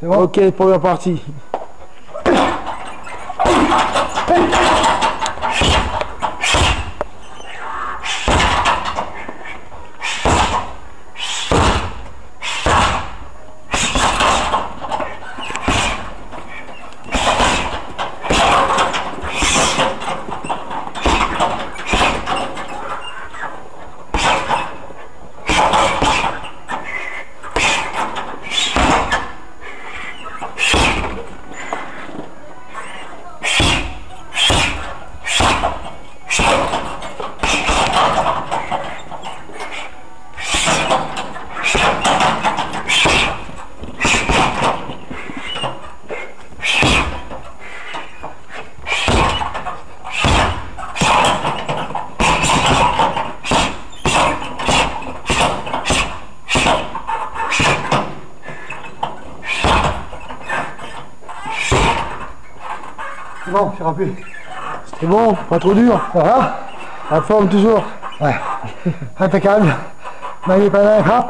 C'est bon Ok, première partie. Bon, c'est rempli. C'est bon, pas trop dur. Va La forme toujours. Ouais. Impeccable. Maillé pas hop.